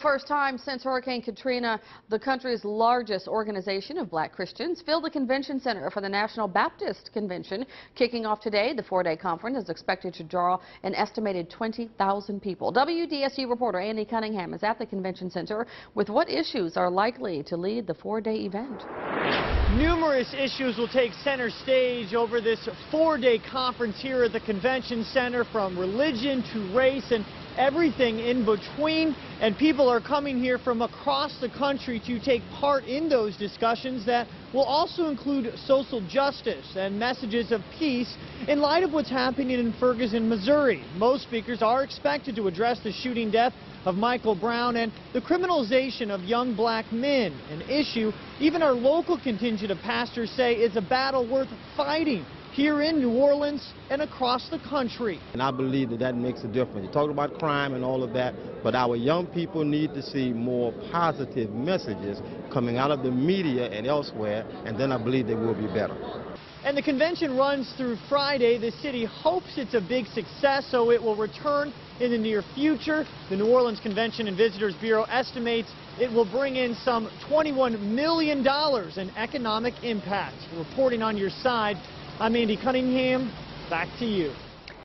first time since Hurricane Katrina, the country's largest organization of black Christians filled the convention center for the National Baptist Convention. Kicking off today, the four-day conference is expected to draw an estimated 20,000 people. WDSU reporter Andy Cunningham is at the convention center with what issues are likely to lead the four-day event. Numerous issues will take center stage over this four-day conference here at the convention center from religion to race and everything in between. And people are coming here from across the country to take part in those discussions that will also include social justice and messages of peace in light of what's happening in Ferguson, Missouri. Most speakers are expected to address the shooting death of Michael Brown and the criminalization of young black men, an issue even our local contingent of pastors say is a battle worth fighting here in New Orleans and across the country. And I believe that that makes a difference. You talk about crime and all of that, but our young people need to see more positive messages coming out of the media and elsewhere, and then I believe they will be better. And the convention runs through Friday. The city hopes it's a big success, so it will return in the near future. The New Orleans Convention and Visitors Bureau estimates it will bring in some $21 million in economic impact. Reporting on your side, I'm Andy Cunningham. Back to you.